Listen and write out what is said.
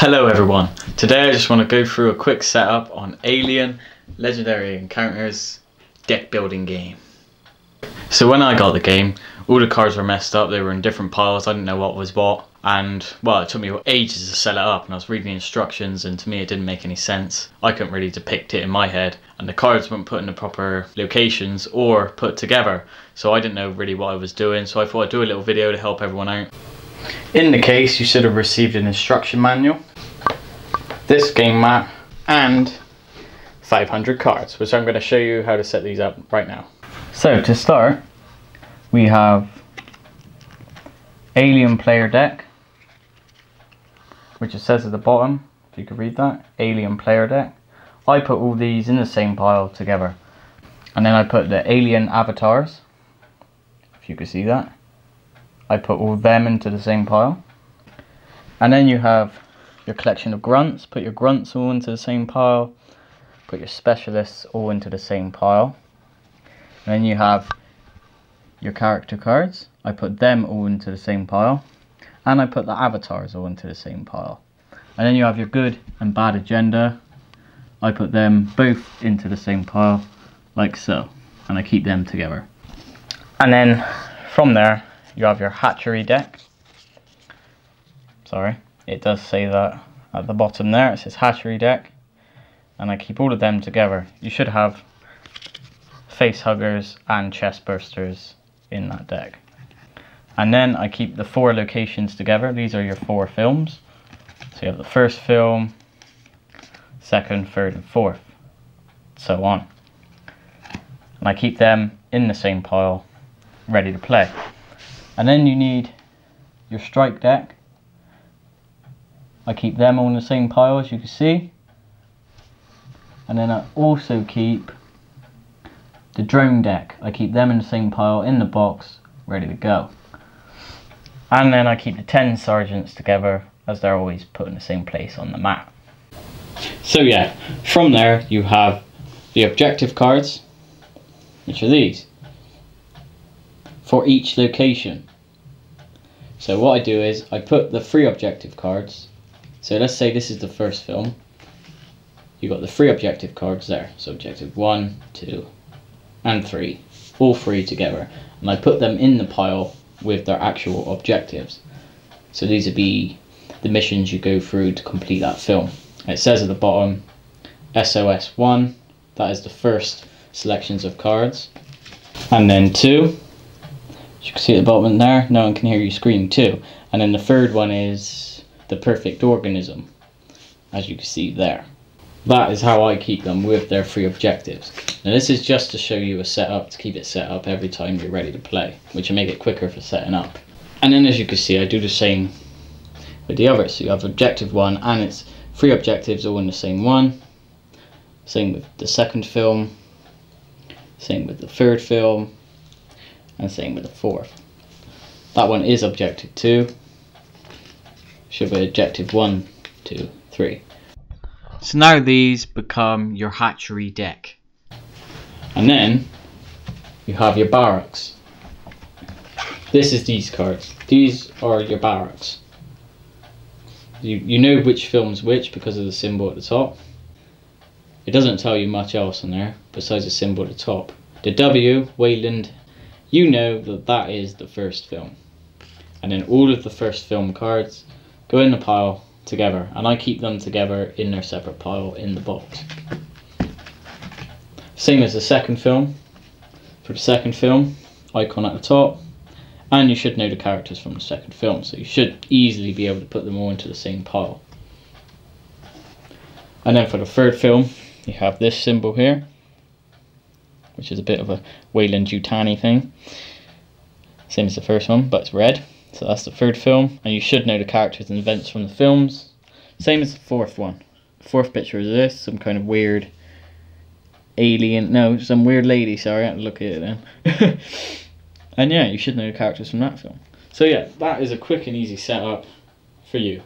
Hello everyone, today I just want to go through a quick setup on Alien Legendary Encounters deck building game. So when I got the game, all the cards were messed up, they were in different piles, I didn't know what was what. And well it took me ages to set it up and I was reading the instructions and to me it didn't make any sense. I couldn't really depict it in my head and the cards weren't put in the proper locations or put together. So I didn't know really what I was doing. So I thought I'd do a little video to help everyone out. In the case you should have received an instruction manual, this game map and 500 cards which I'm going to show you how to set these up right now. So to start we have Alien player deck which it says at the bottom, if you could read that, Alien Player Deck. I put all these in the same pile together. And then I put the Alien Avatars, if you could see that. I put all them into the same pile. And then you have your collection of grunts, put your grunts all into the same pile. Put your specialists all into the same pile. And then you have your character cards. I put them all into the same pile and I put the avatars all into the same pile. And then you have your good and bad agenda. I put them both into the same pile, like so, and I keep them together. And then from there, you have your hatchery deck. Sorry, it does say that at the bottom there, it says hatchery deck. And I keep all of them together. You should have face huggers and chest bursters in that deck. And then I keep the four locations together. These are your four films. So you have the first film, second, third, and fourth, so on. And I keep them in the same pile, ready to play. And then you need your strike deck. I keep them all in the same pile as you can see. And then I also keep the drone deck. I keep them in the same pile in the box, ready to go. And then I keep the 10 sergeants together as they're always put in the same place on the map. So yeah, from there you have the objective cards, which are these, for each location. So what I do is I put the three objective cards, so let's say this is the first film, You've got the three objective cards there, so objective one, two, and three, all three together, and I put them in the pile with their actual objectives. So these would be the missions you go through to complete that film. It says at the bottom SOS 1, that is the first selections of cards. And then 2, you can see at the bottom there, no one can hear you scream 2. And then the third one is the perfect organism, as you can see there. That is how I keep them with their three objectives. Now this is just to show you a setup to keep it set up every time you're ready to play, which will make it quicker for setting up. And then as you can see I do the same with the others. So you have objective one and it's three objectives all in the same one. Same with the second film, same with the third film, and same with the fourth. That one is objective two. Should be objective one, two, three. So now these become your hatchery deck. And then you have your barracks. This is these cards. These are your barracks. You, you know which film's which because of the symbol at the top. It doesn't tell you much else in there besides the symbol at the top. The W, Weyland, you know that that is the first film. And then all of the first film cards go in the pile together and I keep them together in their separate pile in the box. Same as the second film. For the second film, icon at the top, and you should know the characters from the second film, so you should easily be able to put them all into the same pile. And then for the third film, you have this symbol here, which is a bit of a Weyland-Yutani thing. Same as the first one, but it's red. So that's the third film, and you should know the characters and events from the films. Same as the fourth one. The fourth picture is this, some kind of weird alien, no, some weird lady, sorry, I have to look at it then. and yeah, you should know the characters from that film. So yeah, that is a quick and easy setup for you.